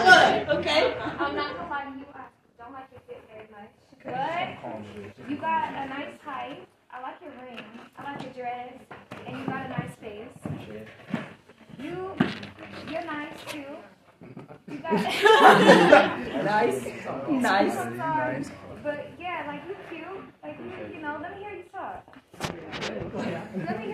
Good, okay. I'm not gonna lie to you, I don't like your fit very much. But you got a nice height. I like your ring. I like your dress. And you got a nice face. You you're nice too. You got Nice, nice. so nice. But yeah, like you're cute. Like you you know, let me hear you talk. Let me hear